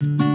Get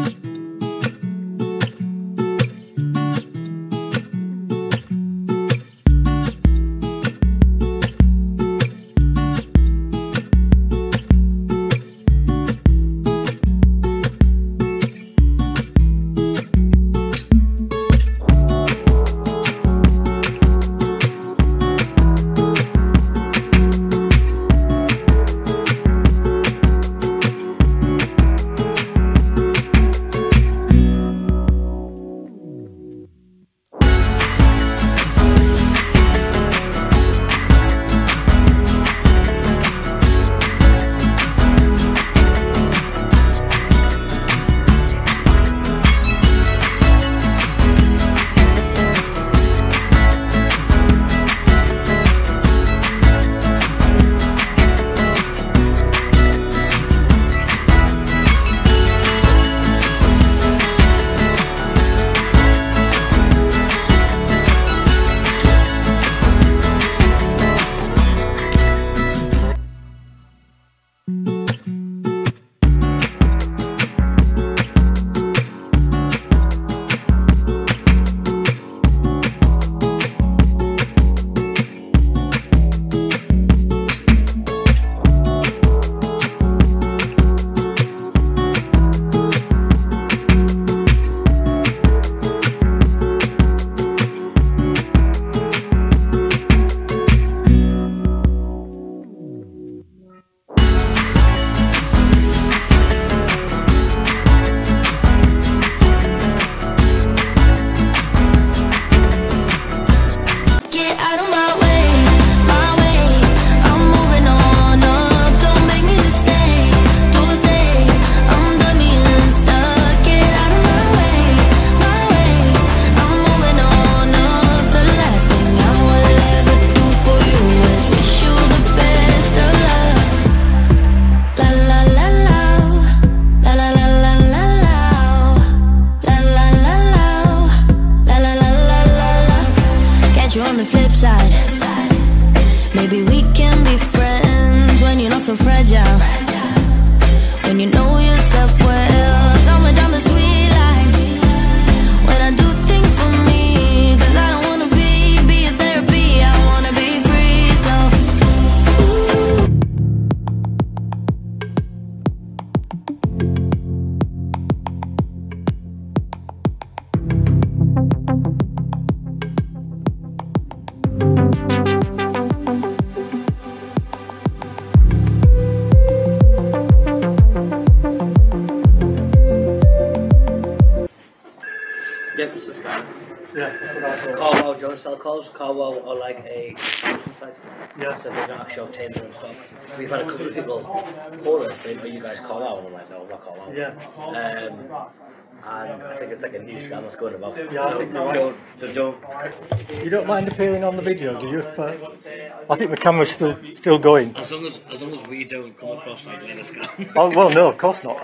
Maybe we can be friends when you're not so fragile. Yeah, that's what I thought. Carwow, do you want to sell cars? Carwow are like a auction site. Yeah. So they don't actually obtain their own stock. We've had a couple of people call us saying, are you guys Carwow? And I'm like, no, I'm not Carwow. Yeah. Um, and I think it's like a new scam that's going about. Yeah, I so, think you're right. don't, so don't. You don't mind appearing on the video, do you? If, uh, I think the camera's still still going. As long as as long as we don't come across like we're the scam. Oh well, no, of course not.